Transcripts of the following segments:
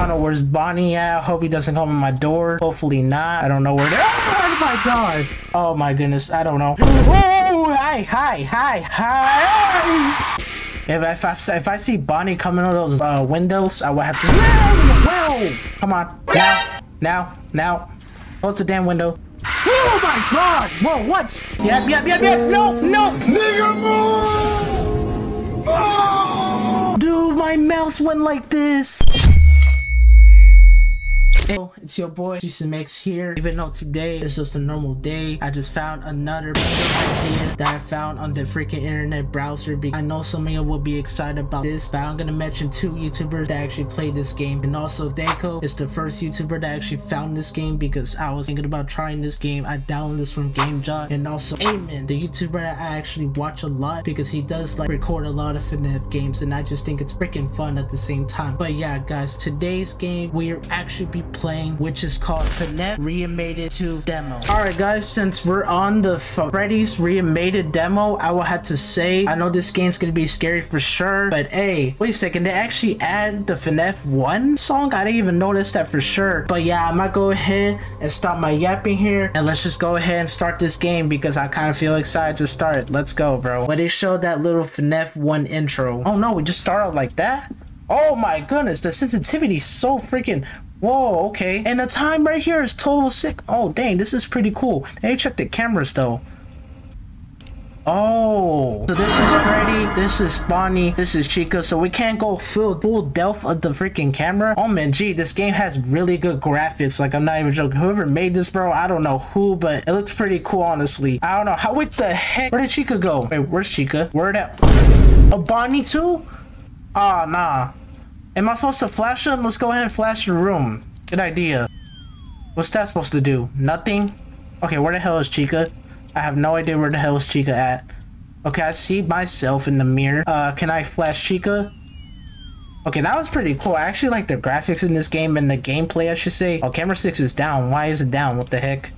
don't know where's Bonnie at. I hope he doesn't come on my door. Hopefully not. I don't know where. Oh my god. Oh my goodness. I don't know. Oh, hi, hi, hi, hi. If, if, I, if I see Bonnie coming out of those uh, windows, I will have to. Whoa! Come on. Now. Now. Now. Close the damn window. Oh my god! Whoa, what? Yep, yep, yep, yep. No, no. Nigga, move! Oh! Dude, my mouse went like this. Hello, it's your boy Jason Max here. Even though today is just a normal day, I just found another idea that I found on the freaking internet browser. I know some of you will be excited about this, but I'm gonna mention two YouTubers that actually played this game. And also Dawko is the first YouTuber that actually found this game because I was thinking about trying this game. I downloaded this from GameJolt. And also Aimin, the YouTuber that I actually watch a lot because he does like record a lot of FNAF games and I just think it's freaking fun at the same time. But yeah, guys, today's game we're actually be playing, which is called FNAF Reanimated 2 Demo. Alright guys, since we're on the Freddy's Reanimated Demo, I will have to say, I know this game's gonna be scary for sure, but hey, wait a second, they actually add the FNAF 1 song? I didn't even notice that for sure. But yeah, I might go ahead and stop my yapping here, and let's just go ahead and start this game because I kind of feel excited to start. Let's go, bro. But they showed that little FNAF 1 intro. Oh no, we just start out like that? Oh my goodness, the sensitivity is so freaking Whoa, okay. And the time right here is total sick. Oh, dang, this is pretty cool. Me check the cameras though. Oh, so this is Freddy, this is Bonnie, this is Chica, so we can't go full full depth of the freaking camera. Oh man, gee, this game has really good graphics. Like I'm not even joking. Whoever made this, bro, I don't know who, but it looks pretty cool, honestly. I don't know how. What the heck? Where did Chica go? Wait, where's Chica? Where'd that? A Bonnie too? Ah, oh, nah. Am I supposed to flash them? Let's go ahead and flash the room. Good idea. What's that supposed to do? Nothing? Okay, where the hell is Chica? I have no idea where the hell is Chica at. Okay, I see myself in the mirror. Uh, can I flash Chica? Okay, that was pretty cool. I actually like the graphics in this game and the gameplay, I should say. Oh, camera 6 is down. Why is it down? What the heck?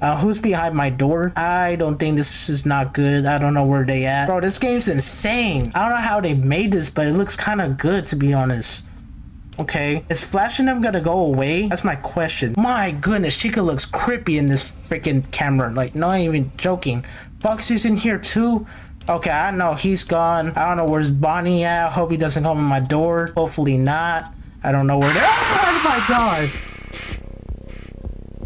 Uh, who's behind my door? I don't think this is not good. I don't know where they at. Bro, this game's insane. I don't know how they made this, but it looks kind of good, to be honest. Okay, is flashing them gonna go away? That's my question. My goodness, Chica looks creepy in this freaking camera. Like, not even joking. Foxy's in here too. Okay, I know he's gone. I don't know where's Bonnie at. Hope he doesn't come on my door. Hopefully not. I don't know where. Oh my god!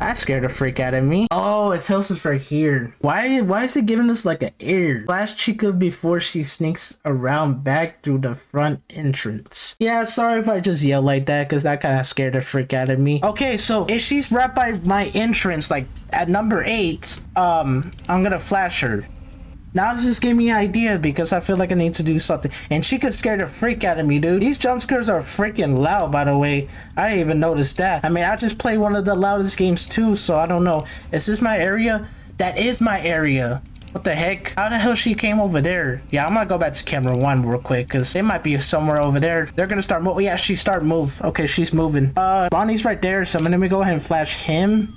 That scared the freak out of me. Oh, it tells us right here. Why why is it giving us like an ear? Flash Chica before she sneaks around back through the front entrance. Yeah, sorry if I just yell like that because that kind of scared the freak out of me. Okay, so if she's right by my entrance, like at number eight, um, I'm gonna flash her. Now this just gave me an idea because I feel like I need to do something. And she could scare the freak out of me, dude. These jump scares are freaking loud, by the way. I didn't even notice that. I mean, I just play one of the loudest games too, so I don't know. Is this my area? That is my area. What the heck? How the hell she came over there? Yeah, I'm gonna go back to camera one real quick because they might be somewhere over there. They're gonna start move. Yeah, she start move. Okay, she's moving. Uh, Bonnie's right there, so I'm gonna go ahead and flash him.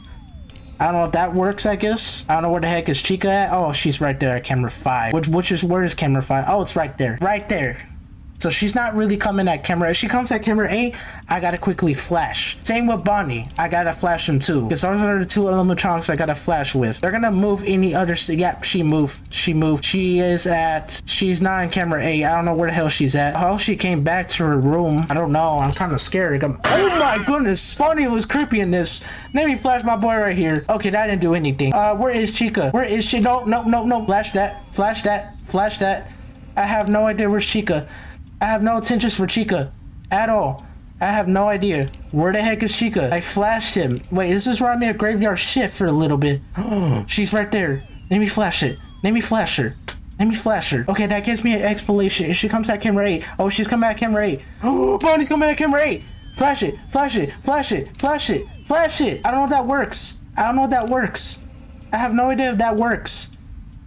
I don't know if that works, I guess. I don't know where the heck is Chica at. Oh, she's right there at camera 5. Which, which is, where is camera 5? Oh, it's right there. Right there. So she's not really coming at camera. If she comes at camera A, I gotta quickly flash. Same with Bonnie. I gotta flash them too. Because those are the two animatronics I gotta flash with. They're gonna move any other... Yep, she moved. She moved. She is at... She's not in camera A. I don't know where the hell she's at. How she came back to her room. I don't know. I'm kind of scared. I'm, oh my goodness. Bonnie was creepy in this. Let me flash my boy right here. Okay, that didn't do anything. Uh, where is Chica? Where is she? No, no, no, no. Flash that. Flash that. Flash that. I have no idea where Chica. I have no intentions for Chica at all. I have no idea. Where the heck is Chica? I flashed him. Wait, this is where I made a graveyard shift for a little bit. She's right there. Let me flash it. Let me flash her. Let me flash her. Okay, that gives me an explanation. If she comes at camera 8. Oh, she's coming at camera 8. Oh, Bonnie's coming at camera 8. Flash it. Flash it. Flash it. Flash it. Flash it. I don't know if that works. I don't know if that works. I have no idea if that works.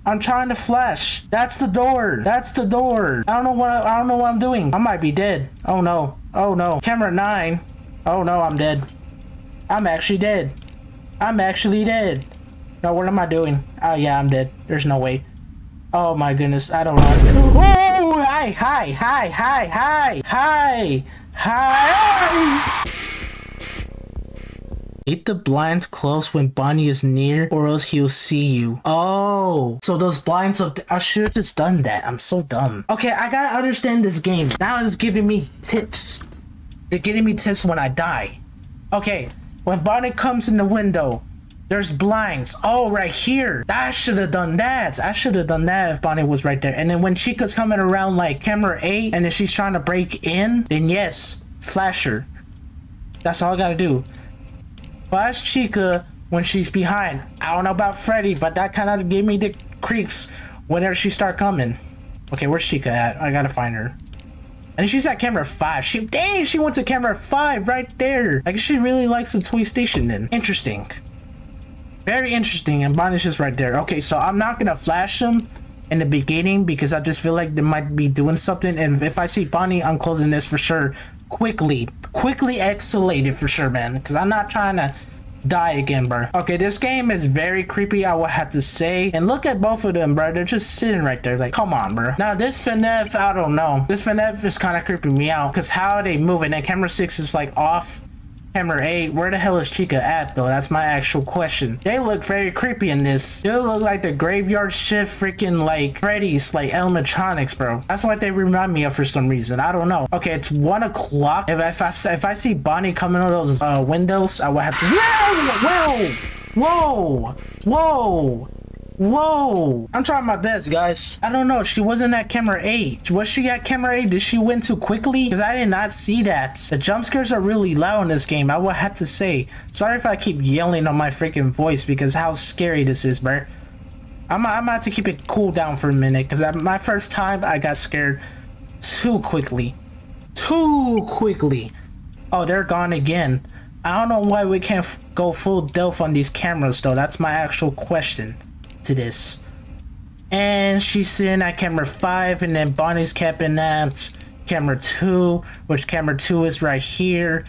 I'm trying to flash. That's the door. That's the door. I don't know what I, don't know what I'm doing. I might be dead. Oh no. Oh no. Camera 9. Oh no, I'm dead. I'm actually dead. I'm actually dead. No, what am I doing? Oh yeah, I'm dead. There's no way. Oh my goodness, I don't know. Oh, hi, hi, hi, hi, hi, hi, hi. Keep the blinds closed when Bonnie is near, or else he'll see you. Oh, so those blinds up. I should have just done that. I'm so dumb. Okay, I gotta understand this game. Now it's giving me tips. They're getting me tips when I die. Okay, when Bonnie comes in the window, there's blinds. Oh, right here. I should have done that. I should have done that if Bonnie was right there. And then when Chica's coming around like camera 8 and then she's trying to break in, then yes, flash her. That's all I gotta do. Flash Chica when she's behind. I don't know about Freddy, but that kind of gave me the creeps whenever she start coming. Okay, where's Chica at? I gotta find her. And she's at camera 5. She Dang, she went to camera 5 right there. I guess she really likes the toy station then. Interesting. Very interesting, and Bonnie's just right there. Okay, so I'm not gonna flash them in the beginning because I just feel like they might be doing something. And if I see Bonnie, I'm closing this for sure. Quickly, quickly exhalated for sure, man. Because I'm not trying to die again, bro. Okay, this game is very creepy, I would have to say. And look at both of them, bro. They're just sitting right there. Like, come on, bro. Now, this FNAF, I don't know. This FNAF is kind of creeping me out because how they moving? And camera 6 is like off Hammer 8, where the hell is Chica at though? That's my actual question. They look very creepy in this. They look like the graveyard shift freaking like Freddy's like animatronics, bro. That's what they remind me of for some reason. I don't know. Okay, it's one o'clock. If, if, I, if I see Bonnie coming out of those uh, windows, I would have to. Whoa! Whoa! Whoa! Whoa! Whoa! I'm trying my best, guys. I don't know. She wasn't at camera 8. Was she at camera 8? Did she win too quickly? Because I did not see that. The jump scares are really loud in this game. I would have to say. Sorry if I keep yelling on my freaking voice because how scary this is, bro. I'm, I'm about to keep it cool down for a minute because my first time I got scared too quickly. Too quickly. Oh, they're gone again. I don't know why we can't go full delf on these cameras though. That's my actual question to this. And she's sitting at camera 5, and then Bonnie's capping at camera 2, which camera 2 is right here.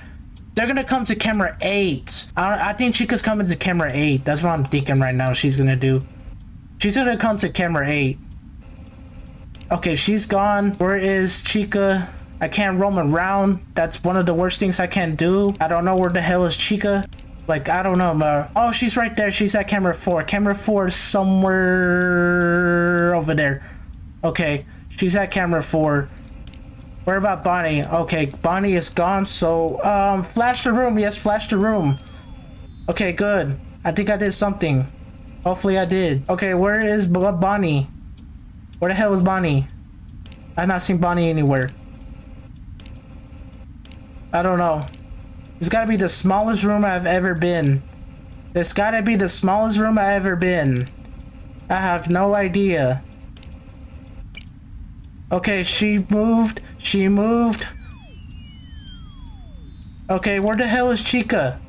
They're gonna come to camera 8. I, I think Chica's coming to camera 8. That's what I'm thinking right now she's gonna do. She's gonna come to camera 8. Okay, she's gone. Where is Chica? I can't roam around. That's one of the worst things I can do. I don't know where the hell is Chica. Like, I don't know. Oh, she's right there. She's at camera 4. Camera 4 is somewhere over there. Okay, she's at camera 4. Where about Bonnie? Okay, Bonnie is gone, so... Um, flash the room. Yes, flash the room. Okay, good. I think I did something. Hopefully I did. Okay, where is Bonnie? Where the hell is Bonnie? I've not seen Bonnie anywhere. I don't know. It's gotta be the smallest room I've ever been. It's gotta be the smallest room I've ever been. I have no idea. Okay, she moved. She moved. Okay, where the hell is Chica?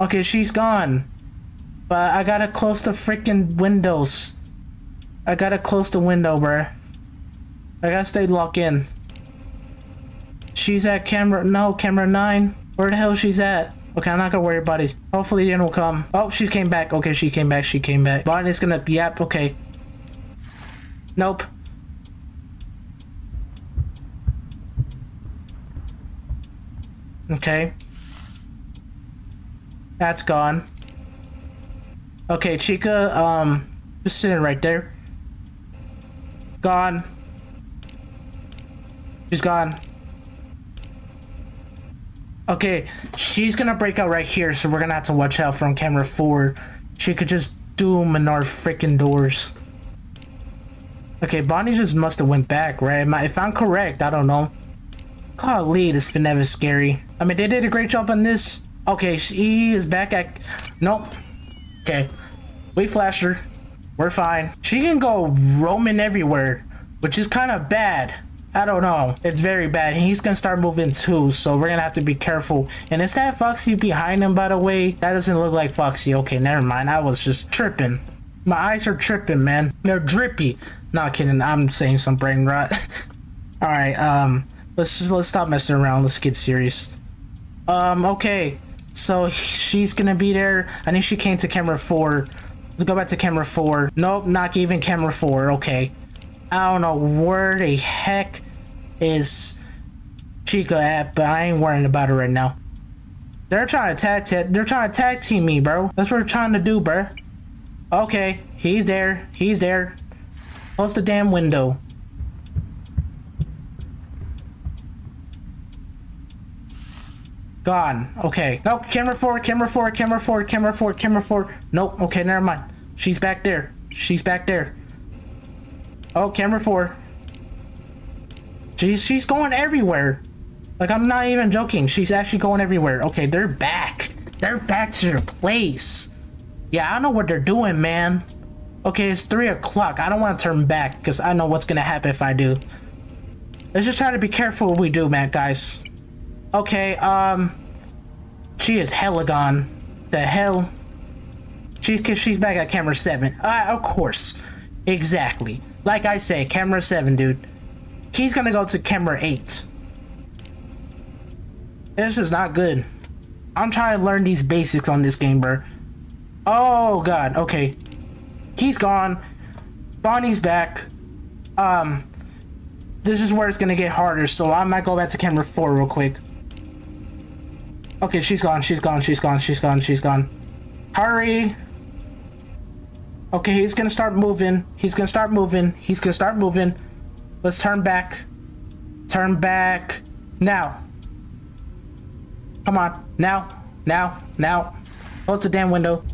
Okay, she's gone. But I gotta close the freaking windows. I gotta close the window, bruh. I gotta stay locked in. She's at camera, no, camera 9. Where the hell she's at? Okay, I'm not gonna worry about it. Hopefully end will come. Oh, she came back. Okay, she came back, she came back. Bonnie's gonna, yep, okay. Nope. Okay. That's gone. Okay, Chica, um, just sitting right there. Gone. She's gone. Okay, she's gonna break out right here, so we're gonna have to watch out from camera four. She could just doom in our freaking doors. Okay, Bonnie just must have went back, right? If I'm correct, I don't know. Golly, this FNAF is scary. I mean, they did a great job on this. Okay, she is back at... Nope. Okay. We flashed her. We're fine. She can go roaming everywhere, which is kind of bad. I don't know. It's very bad. He's gonna start moving too, so we're gonna have to be careful. And is that Foxy behind him, by the way? That doesn't look like Foxy. Okay, never mind. I was just tripping. My eyes are tripping, man. They're drippy. Not kidding. I'm saying some brain rot. All right. Um, let's just let's stop messing around. Let's get serious. Um, okay. So she's gonna be there. I think she came to camera four. Let's go back to camera four. Nope, not even camera four. Okay. I don't know where the heck is Chica at, but I ain't worrying about it right now. They're trying to tag te they're trying to tag team me, bro. That's what they're trying to do, bro. Okay, he's there. He's there. Close the damn window. Gone. Okay. Nope. Camera four, camera four, camera four, camera four, camera four. Nope. Okay, never mind. She's back there. She's back there. Oh, camera four. She's she's going everywhere. Like I'm not even joking. She's actually going everywhere. Okay, they're back. They're back to their place. Yeah, I know what they're doing, man. Okay, it's three o'clock. I don't want to turn back because I know what's gonna happen if I do. Let's just try to be careful what we do, man, guys. Okay, um, she is hella gone. The hell? She's cause she's back at camera seven. Uh, of course, exactly. Like I say, camera seven, dude. He's gonna go to camera eight. This is not good. I'm trying to learn these basics on this game, bro. Oh god, okay. He's gone. Bonnie's back. Um, this is where it's gonna get harder, so I might go back to camera four real quick. Okay, she's gone, she's gone, she's gone, she's gone, she's gone. Hurry! Okay, he's gonna start moving. He's gonna start moving. He's gonna start moving. Let's turn back. Turn back. Now. Come on. Now. Now. Now. Close the damn window.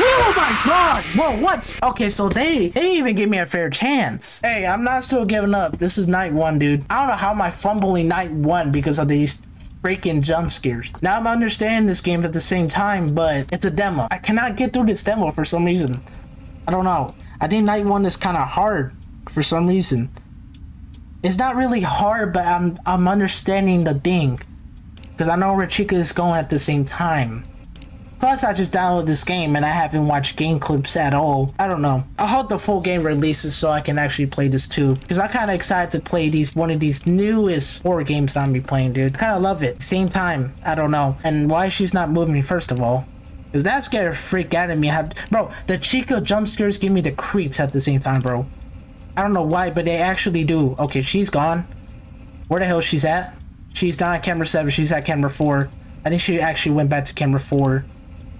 Oh my god! Whoa, what? Okay, so they, they didn't even give me a fair chance. Hey, I'm not still giving up. This is night one, dude. I don't know how my fumbling night one because of these freaking jump scares. Now I'm understanding this game at the same time, but it's a demo. I cannot get through this demo for some reason. I don't know. I think night one is kind of hard for some reason. It's not really hard, but I'm I'm understanding the thing. Because I know where Chica is going at the same time. Plus, I just downloaded this game and I haven't watched game clips at all. I don't know. I hope the full game releases so I can actually play this too. Because I'm kind of excited to play these one of these newest horror games I'm be playing, dude. Kind of love it. Same time, I don't know. And why she's not moving, first of all. Because that scared freak out of me. Bro, the Chica jump scares give me the creeps at the same time, bro. I don't know why, but they actually do. Okay, she's gone. Where the hell she's at? She's not on camera 7. She's at camera 4. I think she actually went back to camera 4.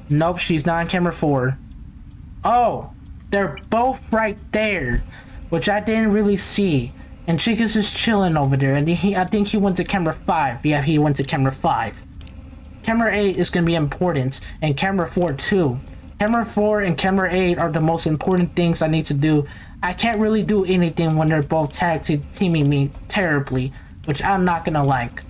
Nope, she's not on camera four. Oh, they're both right there, which I didn't really see. And Chica's just chilling over there. And he, I think he went to camera five. Yeah, he went to camera five. Camera eight is going to be important, and camera four too. Camera 4 and camera 8 are the most important things I need to do. I can't really do anything when they're both tag teaming me terribly, which I'm not gonna like.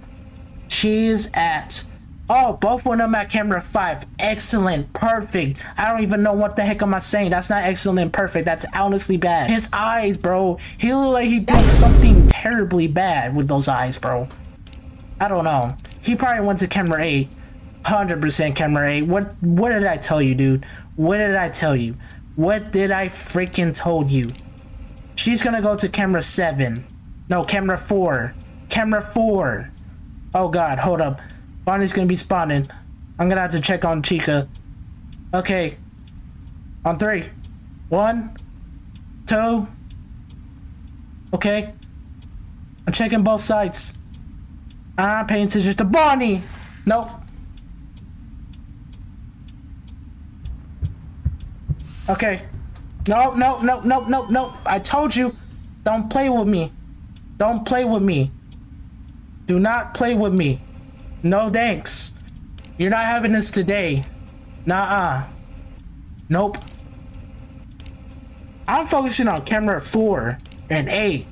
She's at Oh, both of them at camera 5. Excellent. Perfect. I don't even know what the heck am I saying. That's not excellent perfect. That's honestly bad. His eyes, bro. He look like he did something terribly bad with those eyes, bro. I don't know. He probably went to camera 8. 100% camera 8. What, what did I tell you, dude? What did I tell you? What did I freaking told you? She's gonna go to camera 7. No, camera 4. Camera 4. Oh god, hold up. Bonnie's gonna be spawning. I'm gonna have to check on Chica. Okay. On three. One. Two. Okay. I'm checking both sides. I'm paying attention to Bonnie. Nope. Okay. No, no, no, no, no, no. I told you. Don't play with me. Don't play with me. Do not play with me. No thanks. You're not having this today. Nah-uh. Nope. I'm focusing on camera 4 and 8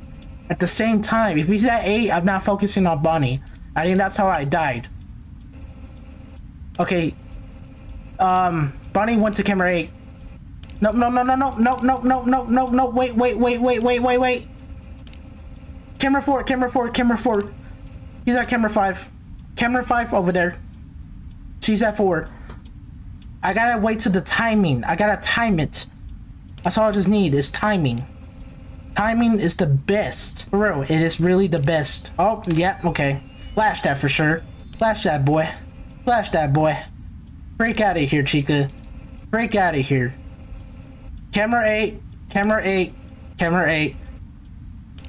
at the same time. If he's at 8, I'm not focusing on Bonnie. I think that's how I died. Okay. Um, Bonnie went to camera 8. No, no, no, no, no, no, no, no, no, no, no, wait, wait, wait, wait, wait, wait, wait. Camera 4, camera 4, camera 4. He's at camera 5. Camera 5 over there. She's at 4. I gotta wait to the timing. I gotta time it. That's all I just need is timing. Timing is the best. For real, it is really the best. Oh, yeah, okay. Flash that for sure. Flash that boy. Flash that boy. Break out of here, Chica. Break out of here. Camera 8. Camera 8. Camera 8.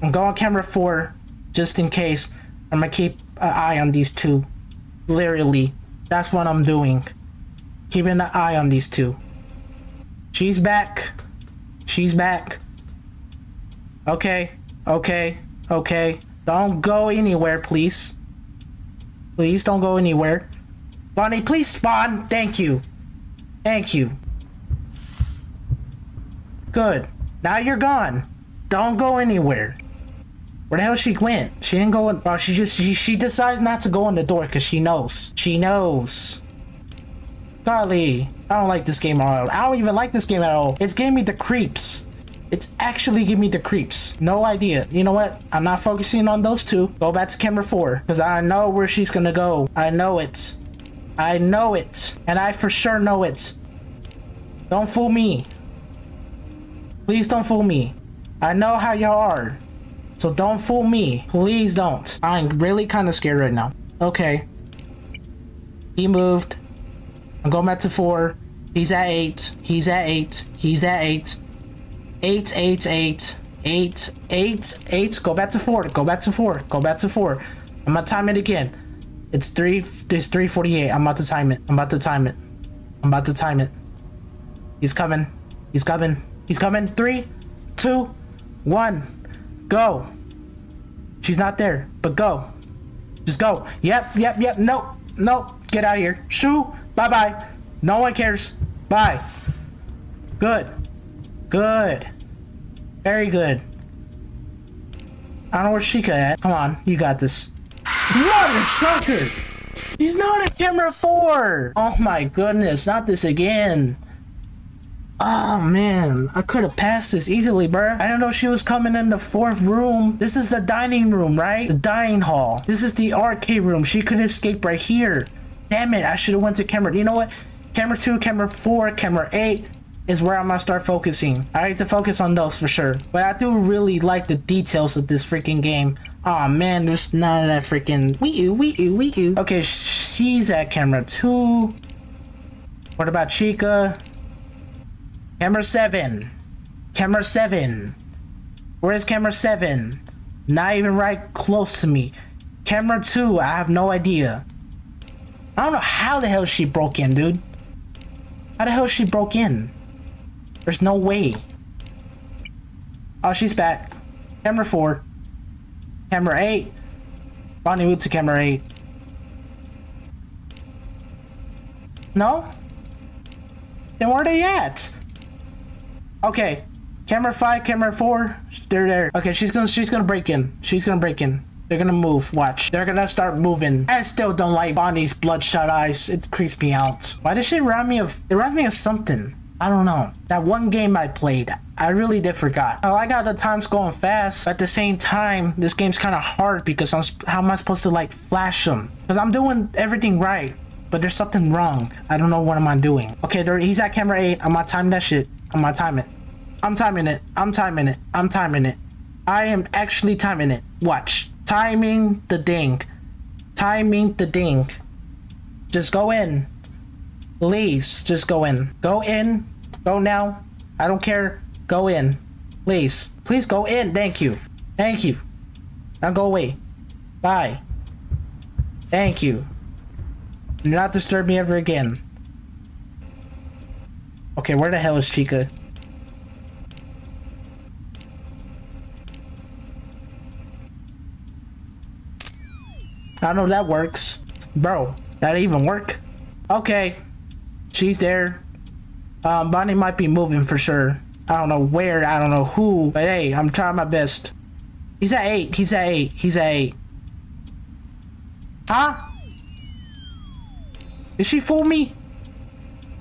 I'm going camera 4 just in case. I'm gonna keep an eye on these two. Literally. That's what I'm doing. Keeping an eye on these two. She's back. She's back. Okay. Okay. Okay. Don't go anywhere, please. Please don't go anywhere. Bonnie, please spawn. Thank you. Thank you. Good. Now you're gone. Don't go anywhere. Where the hell she went? She didn't go in. Oh, she just, she, she decides not to go in the door because she knows. She knows. Golly. I don't like this game at all. I don't even like this game at all. It's giving me the creeps. It's actually giving me the creeps. No idea. You know what? I'm not focusing on those two. Go back to camera four because I know where she's gonna go. I know it. I know it. And I for sure know it. Don't fool me. Please don't fool me. I know how y'all are. So don't fool me. Please don't. I'm really kind of scared right now. Okay. He moved. I'm going back to four. He's at eight. He's at eight. He's at eight. Eight, eight, eight. Eight, eight, eight. Go back to four. Go back to four. Go back to four. I'm gonna time it again. It's three. It's three forty-eight. I'm about to time it. I'm about to time it. I'm about to time it. He's coming. He's coming. He's coming. Three, two, one. Go. She's not there, but go. Just go. Yep, yep, yep. Nope, nope. Get out of here. Shoo. Bye bye. No one cares. Bye. Good. Good. Very good. I don't know where Chica at. Come on, you got this. Mother trucker! He's not a camera four! Oh my goodness, not this again. Oh man, I could have passed this easily, bruh. I didn't know she was coming in the fourth room. This is the dining room, right? The dining hall. This is the arcade room. She could escape right here. Damn it, I should have went to camera. You know what? Camera 2, camera 4, camera 8 is where I'm gonna start focusing. I need to focus on those for sure. But I do really like the details of this freaking game. oh, man, there's none of that freaking wee wee wee wee Okay, she's at camera 2. What about Chica? Camera 7. Camera 7. Where's camera 7? Not even right close to me. Camera 2, I have no idea. I don't know how the hell she broke in, dude. How the hell she broke in? There's no way. Oh, she's back. Camera 4. Camera 8. Bonnie moved to camera 8. No? Then where are they at? Okay. Camera five, camera four, they're there. Okay, she's gonna she's gonna break in. She's gonna break in. They're gonna move. Watch. They're gonna start moving. I still don't like Bonnie's bloodshot eyes. It creeps me out. Why does she remind me of? It reminds me of something. I don't know. That one game I played, I really did forgot. Oh, I like how the time's going fast. At the same time, this game's kind of hard because I'm, how am I supposed to like flash them? Because I'm doing everything right, but there's something wrong. I don't know what am I doing. Okay, there, he's at camera eight. I'm gonna time that shit. I'm gonna time it. I'm timing it. I'm timing it. I'm timing it. I am actually timing it. Watch. Timing the ding. Timing the ding. Just go in. Please, just go in. Go in. Go now. I don't care. Go in. Please. Please go in. Thank you. Thank you. Now go away. Bye. Thank you. Do not disturb me ever again. Okay, where the hell is Chica? I know that works. Bro, that even work? Okay. She's there. Um, Bonnie might be moving for sure. I don't know where, I don't know who, but hey, I'm trying my best. He's at eight, he's at eight, he's at eight. Huh? Did she fool me?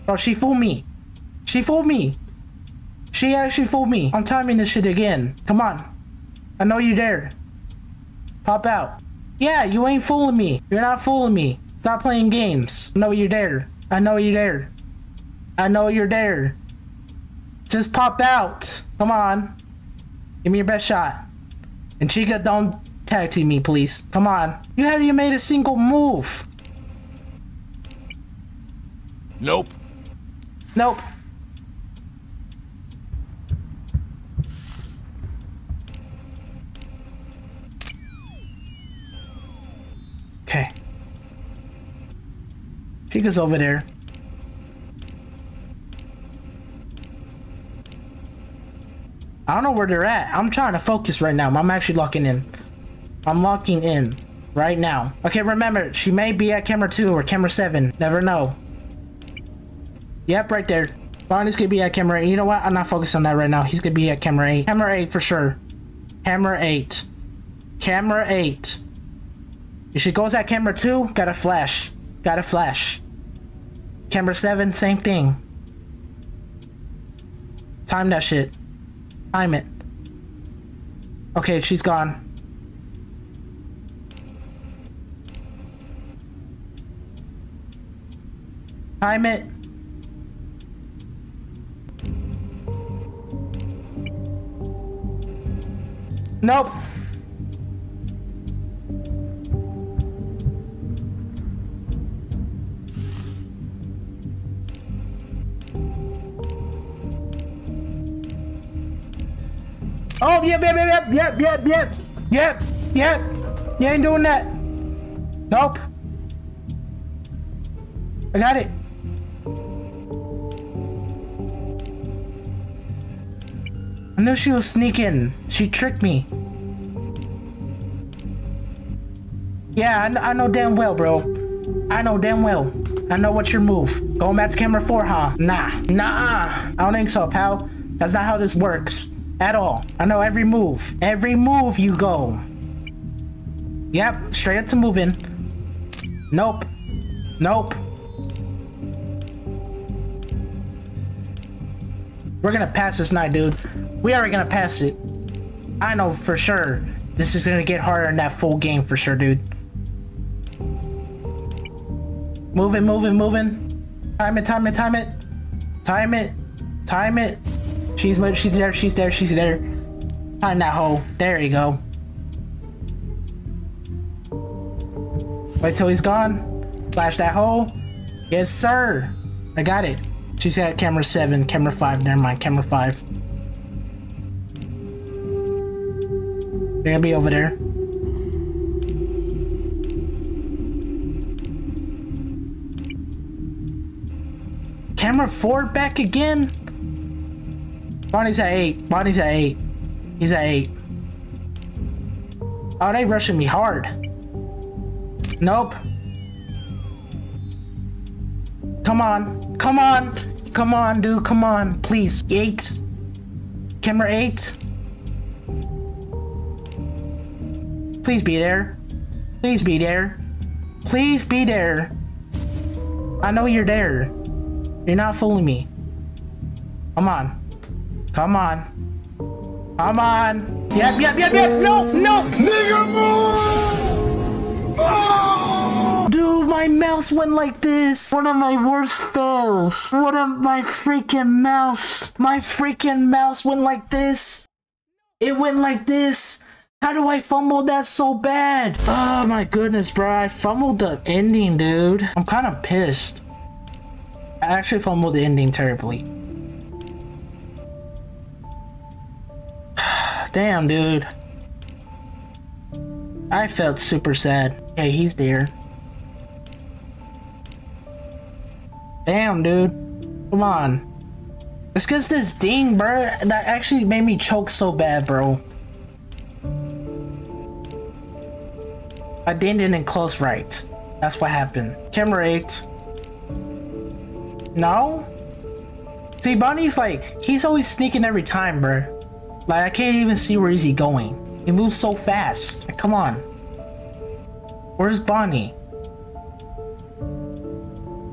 Bro, she fooled me. She fooled me. She actually fooled me. I'm timing this shit again. Come on. I know you're there. Pop out. Yeah, you ain't fooling me. You're not fooling me. Stop playing games. I know you're there. I know you're there. I know you're there. Just pop out. Come on. Give me your best shot. And Chica, don't tag team me, please. Come on. You haven't even made a single move. Nope. Nope. Okay. Chica's over there. I don't know where they're at. I'm trying to focus right now. I'm actually locking in. I'm locking in right now. Okay, remember, she may be at camera 2 or camera 7. Never know. Yep, right there. Bonnie's gonna be at camera 8. You know what? I'm not focused on that right now. He's gonna be at camera 8. Camera 8 for sure. Camera 8. Camera 8. If she goes at camera 2, got a flash. Got a flash. Camera 7, same thing. Time that shit. Time it. Okay, she's gone. Time it. Nope. Oh, yep, yep, yep, yep, yep, yep, yep, yep. You ain't doing that. Nope. I got it. I knew she was sneaking. She tricked me. Yeah, I, I know damn well, bro. I know damn well. I know what's your move. Going back to camera four, huh? Nah. Nah. I don't think so, pal. That's not how this works. At all. I know every move. Every move you go. Yep, straight up to moving. Nope. Nope. We're gonna pass this night, dude. We are gonna pass it. I know for sure. This is gonna get harder in that full game for sure, dude. Moving, moving, moving. Time it, time it, time it. Time it. Time it. She's she's there, she's there, she's there. Time that hole. There you go. Wait till he's gone. Flash that hole. Yes, sir. I got it. She's got camera 7, camera 5. Never mind, camera 5. They're gonna be over there. Camera 4 back again? Bonnie's at 8. Bonnie's at 8. He's at 8. Oh, they rushing me hard. Nope. Come on. Come on. Come on, dude. Come on. Please. 8. Camera 8. Please be there. Please be there. Please be there. I know you're there. You're not fooling me. Come on. Come on. Come on. Yep, yep, yep, yep. No, no. Nigga move! Oh! Dude, my mouse went like this. One of my worst fails. One of my freaking mouse. My freaking mouse went like this. It went like this. How do I fumble that so bad? Oh my goodness, bro. I fumbled the ending, dude. I'm kind of pissed. I actually fumbled the ending terribly. Damn, dude. I felt super sad. Hey, he's there. Damn, dude. Come on. It's cause this ding, bro, that actually made me choke so bad, bro. I dinged it in close right. That's what happened. Camera 8. No? See, Bonnie's like, he's always sneaking every time, bro. Like, I can't even see where is he going. He moves so fast. Like, come on. Where's Bonnie?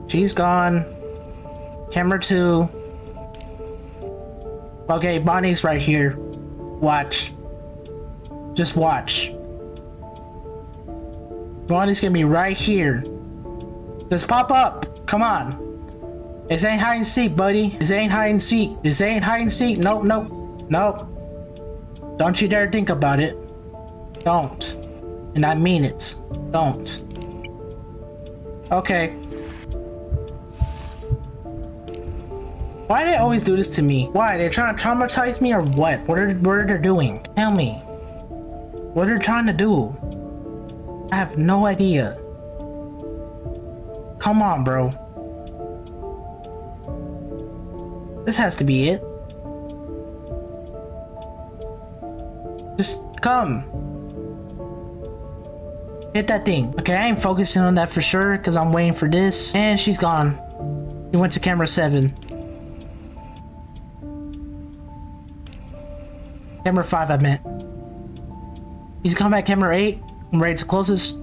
She's gone. Camera 2. Okay, Bonnie's right here. Watch. Just watch. Bonnie's gonna be right here. Just pop up. Come on. This ain't hide and seek, buddy. This ain't hide and seek. This ain't hide and seek. Nope, nope. Nope. Don't you dare think about it. Don't. And I mean it. Don't. Okay. Why do they always do this to me? Why? They're trying to traumatize me or what? What are, what are they doing? Tell me. What are they trying to do? I have no idea. Come on, bro. This has to be it. Just come. Hit that thing. Okay, I ain't focusing on that for sure because I'm waiting for this. And she's gone. He went to camera 7. Camera 5, I meant. He's coming back camera 8. I'm ready to close this.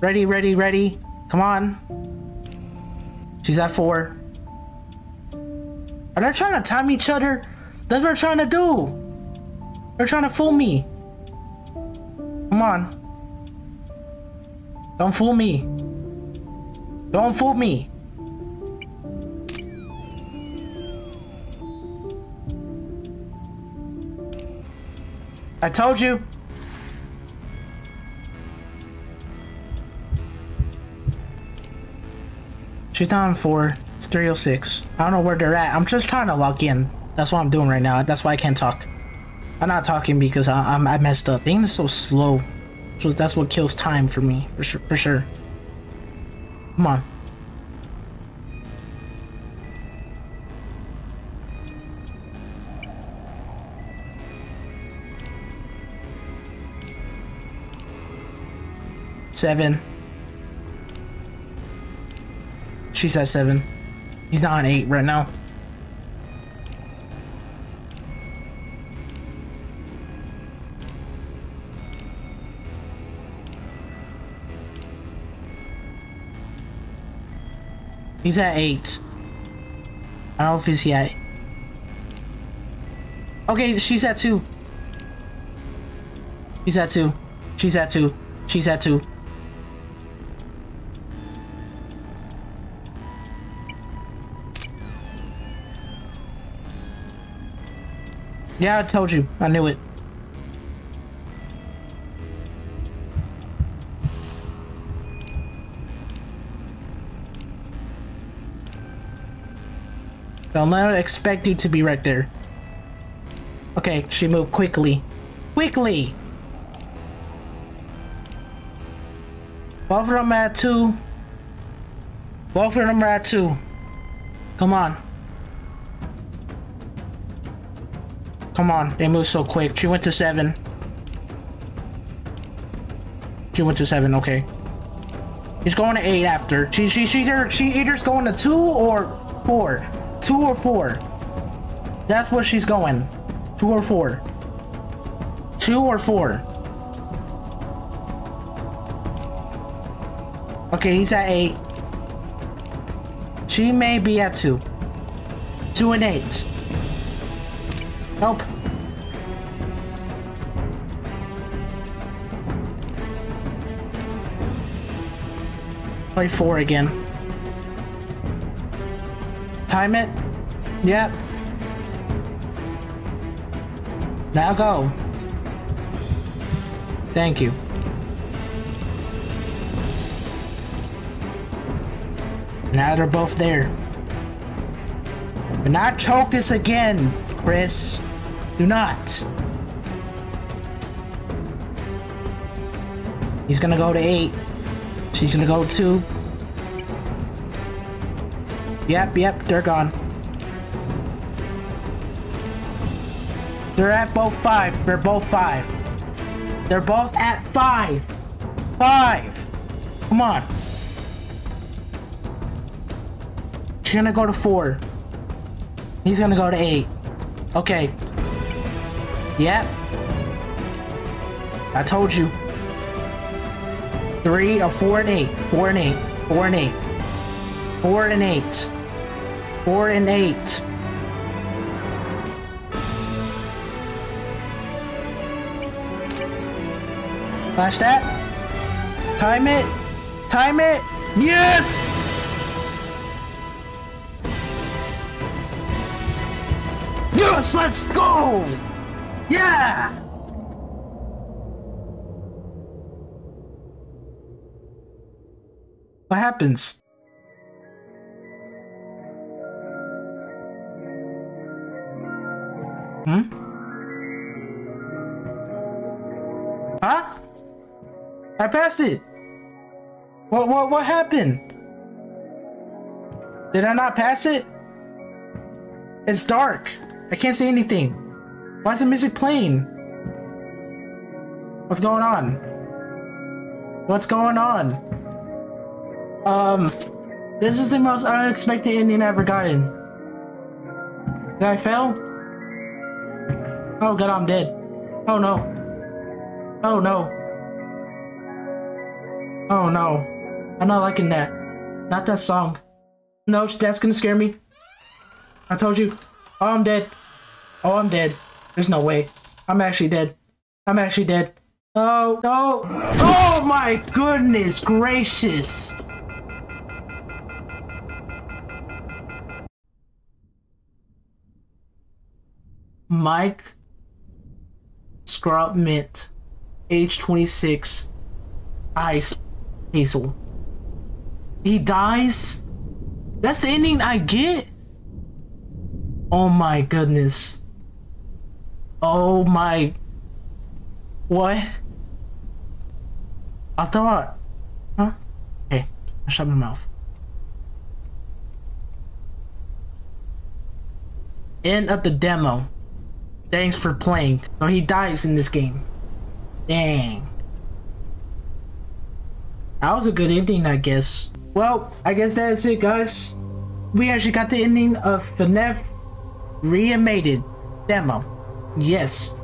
Ready, ready, ready. Come on. She's at 4. Are they trying to time each other? That's what they're trying to do. They're trying to fool me. Come on. Don't fool me. Don't fool me. I told you. She's down for it's 306. I don't know where they're at. I'm just trying to log in. That's what I'm doing right now. That's why I can't talk. I'm not talking because I, I'm I messed up. The game is so slow. So that's what kills time for me, for sure. For sure. Come on. Seven. She's at seven. He's not on eight right now. He's at eight. I don't know if he's yet. Okay, she's at two. He's at two. She's at two. She's at two. Yeah, I told you. I knew it. Don't let expect you to be right there. Okay, she moved quickly. Quickly! Both of them at two. Both of them are at two. Come on. Come on, they move so quick. She went to seven. She went to seven, okay. He's going to eight after. She she she either she either's going to two or four. Two or four. That's what she's going. Two or four. Two or four. Okay, he's at eight. She may be at two. Two and eight. Help. Play four again. Time it. Yep. Now go. Thank you. Now they're both there. Do not choke this again, Chris. Do not. He's gonna go to eight. She's gonna go two. Yep, yep, they're gone. They're at both five. They're both five. They're both at five. Five. Come on. She's gonna go to four. He's gonna go to eight. Okay. Yep. I told you. Three or four and eight. Four and eight. Four and eight. Four and eight. Four and eight. Flash that. Time it. Time it. Yes! Yes, let's go! Yeah! What happens? Hmm? Huh? I passed it. What what what happened? Did I not pass it? It's dark. I can't see anything. Why is the music playing? What's going on? What's going on? Um, this is the most unexpected ending I've ever gotten. Did I fail? Oh god, I'm dead. Oh no. Oh no. Oh no. I'm not liking that. Not that song. No, that's gonna scare me. I told you. Oh, I'm dead. Oh, I'm dead. There's no way. I'm actually dead. I'm actually dead. Oh, no. Oh my goodness gracious. Mike Scrub Mint, age 26, Ice Hazel. He dies? That's the ending I get? Oh my goodness. Oh my. What? I thought. Huh? Okay, I shut my mouth. End of the demo. Thanks for playing. So he dies in this game. Dang. That was a good ending, I guess. Well, I guess that's it, guys. We actually got the ending of FNAF Reanimated demo. Yes.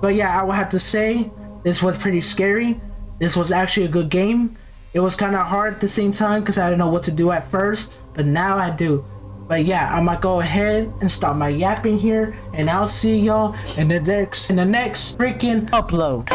But yeah, I would have to say this was pretty scary. This was actually a good game. It was kind of hard at the same time because I didn't know what to do at first, but now I do. But yeah, I might go ahead and stop my yapping here, and I'll see y'all in the next in the next freaking upload.